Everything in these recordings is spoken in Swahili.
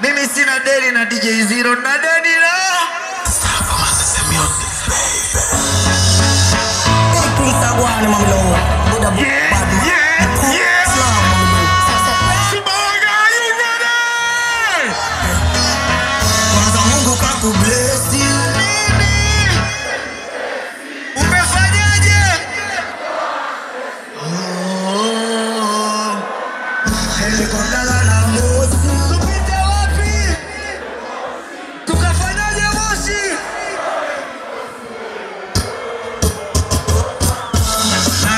Mimi sina deni na DJ Zero na deni na yeah, yeah.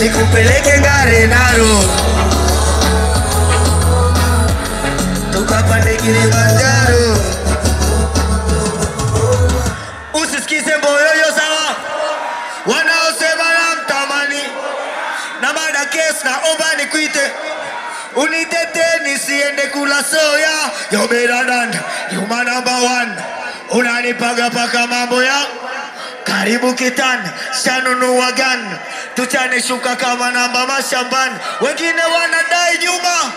Nikupeleke ngare naro tukapande Kilimanjaro, usisikize mboyoyo sawa, wanaosema na mtamani na mada kesi na omba nikuite. Unitete nisiende kula soya. Yo better than you my unanipaga paka mambo ya karibu kitani shanunua gan tuchane shuka kama namba mashambani. Wengine wanadai nyuma.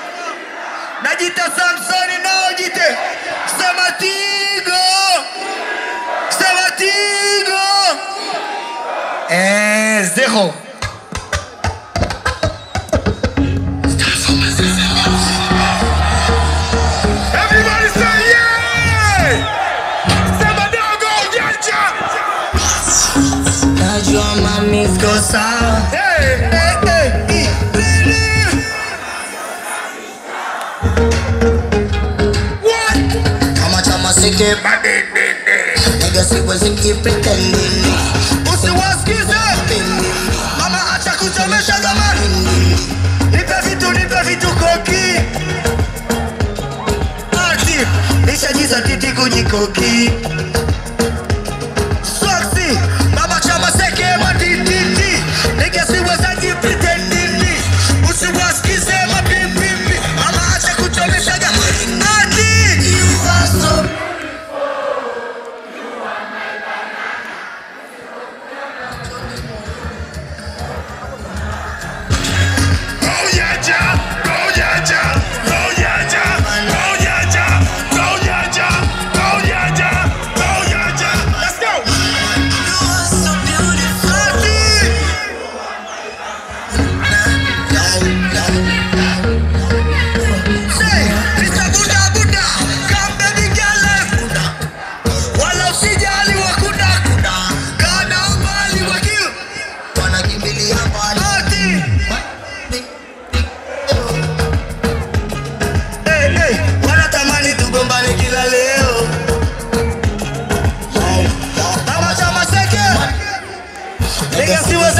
Najita samsoni nao jite sema tigo. Sema tigo. Eh, zero Go. Hey, hey, hey, hey. What? kama chama sike Madendende. nigga siwezi keep pretending Usiwasikize. Mama acha kuchomesha zamani. Nipe vitu, nipe vitu koki. Ati, nishajiza titi kujikoki.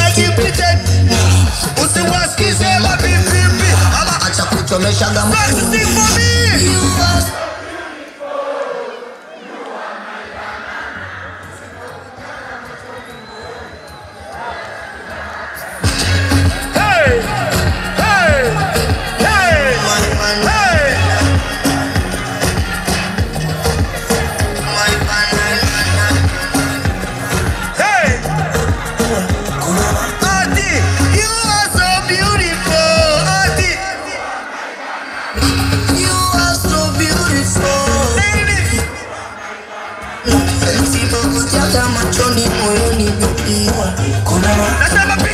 Egyptian Usiwasikize mapipipi ama acha kuchomesha gamani for me. You are That's never been